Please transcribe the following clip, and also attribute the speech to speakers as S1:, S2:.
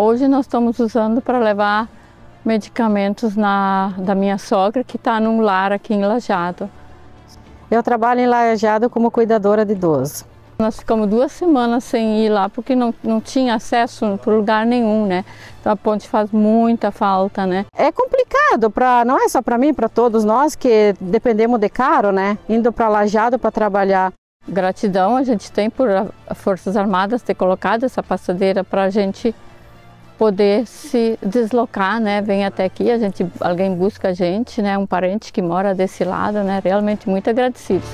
S1: Hoje nós estamos usando para levar medicamentos na, da minha sogra, que está num lar aqui em Lajado.
S2: Eu trabalho em Lajado como cuidadora de idoso.
S1: Nós ficamos duas semanas sem ir lá porque não, não tinha acesso para lugar nenhum, né? Então a ponte faz muita falta, né?
S2: É complicado, pra, não é só para mim, para todos nós que dependemos de caro, né? Indo para Lajado para trabalhar.
S1: Gratidão a gente tem por Forças Armadas ter colocado essa passadeira para a gente poder se deslocar, né? Vem até aqui, a gente, alguém busca a gente, né? Um parente que mora desse lado, né? Realmente muito agradecidos.